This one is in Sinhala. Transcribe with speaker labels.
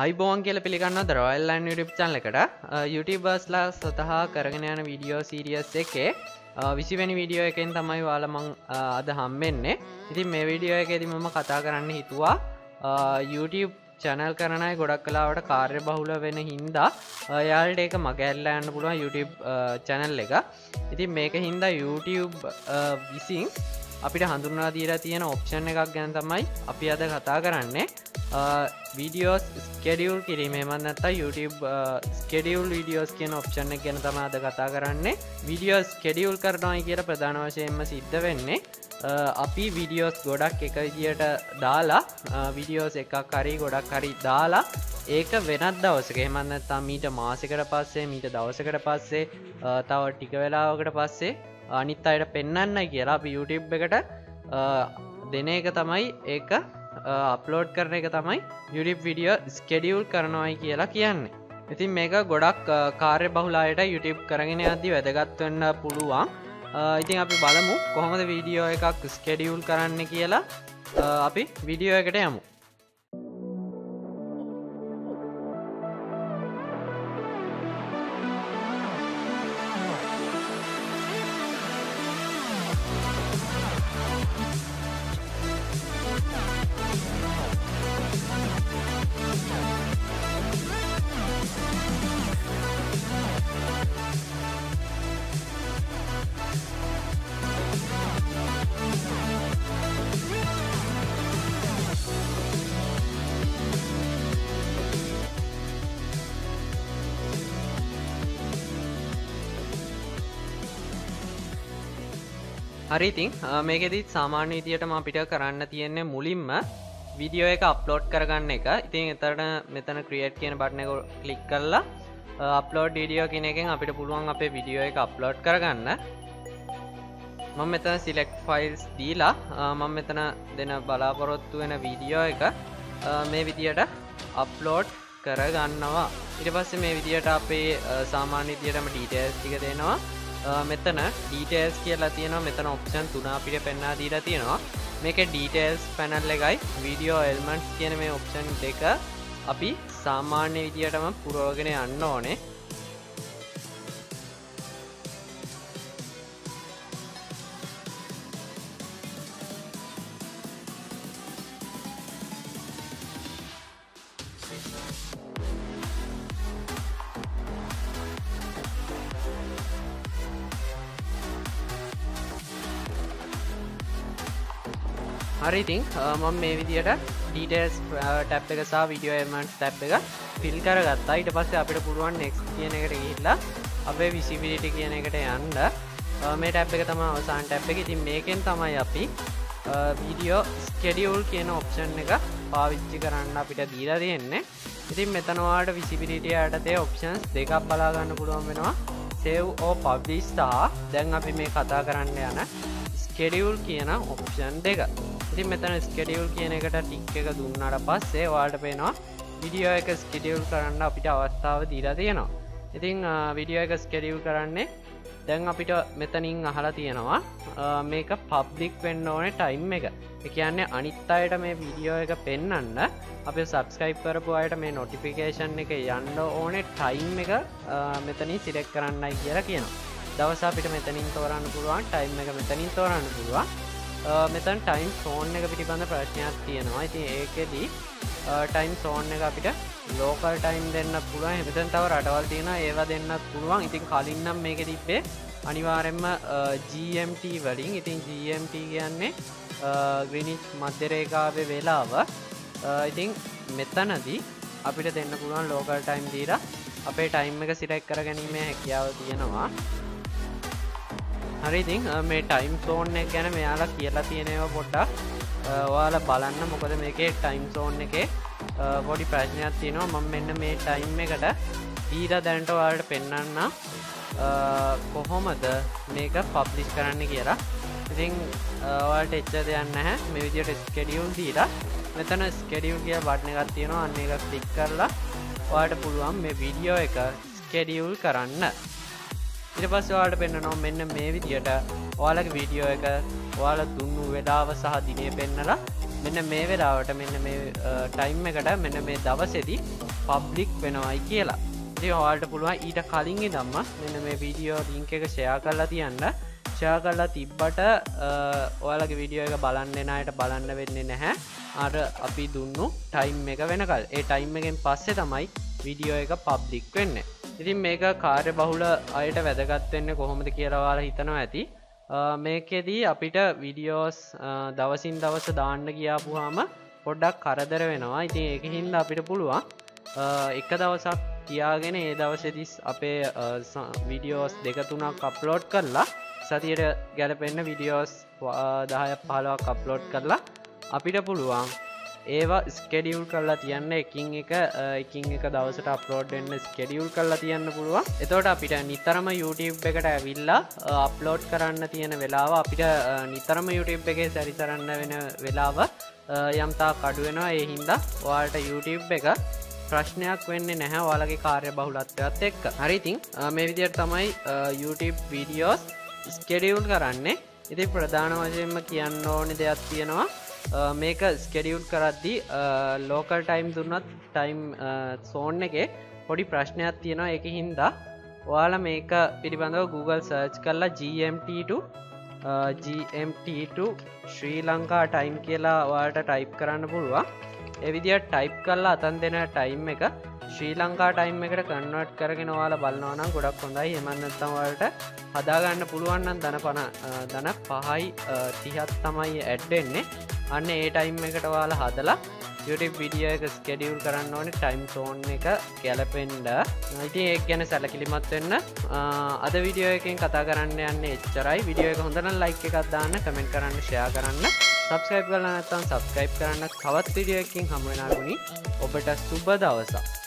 Speaker 1: අයිබෝන් කියල පිළිගන්න දරවල්ලන් YouTube චන්ල එකට. YouTubeබස්ලා සතහා කරගෙන යන වීඩියෝ සීරියස් එකේ විසිවැනි වීඩියෝ එකෙන් තමයි වාලමං අද හම්බෙන්නේ. ඉතින් මේ වීඩියෝ එකෙති මම කතා කරන්න හිතුවා YouTube චැනල් කරනයි ගොඩක් කලාවට කාර්ය බහුල වෙන හින්දා යාල්ට ඒක මගැල්ල යන්න පුළුවන් YouTube චැනල් එක. ඉතින් මේක හින්දා YouTube විසින් අපිට හඳුන්නා දීලා තියෙන ඔප්ෂන් එකක් ගැන තමයි අපි අද කතා කරන්නේ. වීඩියෝස් ස්කෙඩියවල් කිරීමේ මන්නත්තා YouTube uh, ස්කෙඩියවල් වීඩියෝස් කියන ඔප්ෂන් එක ගැන තම අද කතා කරන්නේ. වීඩියෝස් කෙඩියවල් කරනවායි කියල ප්‍රධාන වශයෙන්ම සිද්ධ වෙන්නේ. Uh, අපි විඩියෝස් ගොඩක් එක විදියට දාලා uh, විඩියෝස් එකක් කරි ගොඩක් හරි දාලා ඒක වෙනත් දවසක. එමන්නත්තා මීට මාසකට පස්සේ මීට දවසකට පස්සේ තව ටික වෙලාවකට පස්සේ අනිත් අයට පෙන්න්න කියලා අපි YouTube එකට දෙන එක තමයි ඒක. අප්ලෝඩ් කරන එක තමයි YouTube විඩියෝ ස්කෙඩියවල් කරනවයි කියලා කියන්නේ. ඉතින් මේක ගොඩක් කාර්ය බහුලායට YouTube කරගෙන අදදි වැදගත්වන්න පුළුවන්. ඉතින් අපි බලමු කොහොමද වීඩියෝ එකක් ස්කෙඩියවල් කරන්න කියලා. අපි විඩියෝ එකට යමු. හරිඉතින් මේකෙදිත් සාමාන්‍ය විදියටම අපිට කරන්න තියෙන්නේ මුලින්ම විඩියෝ එක අප්ලෝඩ් කරගන්න එක. ඉතින් එතරට මෙතන ක්‍රියට් කියන බට්නක කලික් කරලා අප්ලෝඩ් ඩියෝ කෙනෙකින් අපිට පුළුවන් අපේ විඩියෝ එක අප්ලෝඩ් කරගන්න. මම මෙතන සිලෙක්් ෆයිල්ස් දීලා මම මෙතන දෙන බලාපොරොත්තු වෙන වීඩියෝ එක මේ විදියට අප්ලෝඩ් කරගන්නවා. ඉට පස්සේ මේ විදියට අපේ සාමාන්‍ය දියටම ඩීටේස් ටික දෙනවා. මෙතන ඩීටේල්ස් කියලා තියෙනවා. මෙතන ඔප්ෂන් තුනා අපිට පෙන්නා දීලා තියෙනවා. මේක ඩීටේල්ස් පැනල් එකයි. වීඩියෝ එල්මන්ස් කියන මේ ඔප්ෂන් දෙක අපි සාමාන්‍ය විදියටම පුරෝගෙන යන්න ඕනේ. හරිඉතින් මම මේ විදියට ඩීටස් ටැප් එක සා විඩියෝ එමන්ස් ටැප් එක ෆිල් කර ගත්තා ඊට පස්සේ අපිට පුළුවන් නෙක්ස් කියන එකට ගිහිල්ලා අපේ විසිවිලිටි කියන එකට යන්ඩ මේ ටැප් එක තම අවසාන් ටැප් එක. ඉතින් මේකෙන් තමයි අපි වීඩියෝ ස්කෙඩියවල් කියන ඔප්ෂන් එක පාවිච්චි කරන්න අපිට දීලා තියෙන්නේ. ඉතින් මෙතනවාට විසිපිලිටිය අයටතේ ඔප්ෂන්ස් දෙකක් බලාගන්න පුළුවන් වෙනවා. සෙව් ඕ පබ්ලිස්ථා දැන් අපි මේ කතා කරන්න යන ස්කෙඩියවල් කියන ඔප්ෂන් දෙක. ඉතින් මෙතන ස්කෙඩියවල් කියන එකට ටික් එක දුන්නට පස්සේ වාට පේනවා විඩියෝ එක ස්කෙඩියවල් කරන්න අපිට අවස්ථාව දීලා තියෙනවා. ඉතිං විඩියෝ එක ස්කෙඩියවල් කරන්නේ දැන් අපිට මෙතනින් අහලා තියෙනවා මේක පබ්ලික් වෙන්න ඕන ටයිම් එක. එකන්නේ අනිත් අයට මේ විඩියෝ එක පෙන්නන්න අප සබස්කයිප් කරපු අයට මේ නොටිෆිකේෂන් එක යන්න ඕන ටයිම් එක මෙතනින් සිරෙක් කරන්නයි කියලා කියනවා. දවස අපිට මෙතනින් තෝරන්න පුළුවන් ටයිම් එක මෙතනින් තෝරන්න පුළුවන්. මෙතන් ටයිම් සෝන් එක පිටිබඳ ප්‍රශ්නයක් තියෙනවා. ඉතින් ඒකෙදී ටයිම් සෝන් එක අපිට ලෝකල් ටයිම් දෙන්න පුළුවන්. එතන් තව රටවල් තියෙන ඒවා දෙන්නත් පුළුවන්. ඉතින් කලින්නම් මේක තිබ්බේ අනිවාරෙන්ම GMT වලින්. ඉතින් GMT කියන්නේ ග්‍රිනිච් මධ්‍යරේකාවේ වෙලාව. ඉතින් මෙතනදී අපිට දෙන්න පුළුවන් ලෝකල් ටයිම් දීර අපේ ටයිම් එක සිරෙක් කර ගැනීමේ හැකියාව තියෙනවා. හරිඉතින් මේ ටයිම් සෝන් එක ගැන මෙයාලා කියලා තියෙනවා පොඩ්ඩක්. ඔයාල බලන්න මොකද මේකේ ටයිම් සෝන් එක පොඩි ප්‍රශ්නයක් තියෙනවා. මම මෙන්න මේ ටයිම් එකට ඊට දැන්ට වාලට පෙන්න්න කොහොමද මේක පබ්ලිස් කරන්න කියලා. ඉතිං වාට එච්ච දෙයන්න හැ මේ විදියට ස්කෙඩියවල් දීලා මෙතන ස්කෙඩියවල් කිය බට්න එකක් තියෙනවා. අන්න එක ක්ලික් කරලා වාට පුළුවන් මේ විඩියෝ එක ස්කෙඩියවල් කරන්න. ඉට පස්සවාට පෙන්න්නනවා මෙන්න මේ විදියට ඔයාලක වීඩියෝ එක ඔයාල දුන්නු වෙලාව සහ දිනය පෙන්නලා මෙන්න මේ වෙලාවට මෙන්න මේ ටයිම් එකට මෙන්න මේ දවසෙදි පබ්ලික් වෙනවයි කියලා. හවාට පුළුවන් ඊට කලින්ගේ දම්ම මෙන්න මේ වීඩියෝ ලිංක එක ෂයා කරලා තියන්න. ෂයා කරලා තිබ්බට ඔයාලගේ විඩියෝ එක බලන්නෙනයට බලන්න වෙන්නේ නැහැ. අර අපි දුන්නු ටයිම් එක වෙනකල්. ඒ ටයිම් එකෙන් පස්සේ තමයි විඩියෝ එක පබ්ලික් වෙන්න. ඉතින් මේක කාර්ය බහුල අයට වැදගත්වෙන්න කොහොමද කියලවාල හිතනවා ඇති. මේකෙදී අපිට විඩියෝස් දවසින් දවස දාන්න ගියාපුහාම පොඩ්ඩක් කරදර වෙනවා. ඉතින් එක හින්ද අපිට පුළුවන්. එක දවසක් තියාගෙන ඒ දවසදිස් අපේ විඩියෝස් දෙකතුනක් අප්ලෝඩ් කරලා සතියට ගැලපෙන්න්න විඩියෝස් දහය පහලවක් අප්ලෝඩ් කරලා අපිට පුළුවන්. ඒවා ස්කෙඩියවල් කරලා තියන්න එකින් එක එකින් එක දවසට අප්ලෝඩ්න්න ස්කෙඩියවල් කරලා තියන්න පුළුවන්. එතෝට අපිට නිතරම YouTube එකට ඇවිල්ලා අප්ලෝඩ් කරන්න තියෙන වෙලාව අපිට නිතරම YouTube එකේ සැරිසරන්න වෙන වෙලාව යම්තා කඩුවෙනවා ඒ හින්දා ඔයාට YouTube එක ප්‍රශ්නයක් වෙන්න නැහැ වලගේ කාර්ය බහුලත්වයත් එක්ක. හරිතින් මේ විදියට තමයි YouTube වීඩියෝස් ස්කෙඩියවල් කරන්නේ. ඉති ප්‍රධාන වශයෙන්ම කියන්න ඕනි දෙයක් තියෙනවා. මේක ස්කෙඩියුට් කරද්දි ලෝකල් ටයිම් දුන්නත් ටයිම් සෝන් එක පොඩි ප්‍රශ්නයක් තියෙනවා එක හින්දා. ඔයාල මේක පිළිබඳව Google සර්ච් කරලා GMT2 GMT2 ශ්‍රී ලංකා ටයිම් කියලා වාට ටයිප් කරන්න පුළුවන්. එවිදිිය ටයිප් කරලා අතන් දෙෙන ටයිම් එක ශ්‍රී ලංකා ටයිම් එකට කන්නවට් කරගෙන වාල බලන්නවනම් ගොඩක් හොඳයි. එමන්නත්තමවලට හදාගන්න පුළුවන්න්න දන පන දන පහයි තිහත් තමයි ඇඩ්ඩෙන්නේ අන්න ඒ ටයිම් එකට වාලා හදලා YouTube විඩිය එක ස්කෙඩියවල් කරන්න ඕන ටයිම් සෝන් එක ගැලපෙන්ඩ ඉති ඒ ගැන සැලකිලිමත් වෙන්න. අද විඩියෝ එකෙන් කතා කරන්න යන්න එච්චරයි. විඩියෝ එක හොඳන ලයික් එකක් දාන්න කමෙන්ට කරන්න ෂයා කරන්න. සබස්ක්‍රයිප් කරලා නැත්තම් සබස්ක්‍රයිප් කරන්න. කවත් විඩියෝ එකින් හමුවෙනගුණි ඔබට සුබ දවසා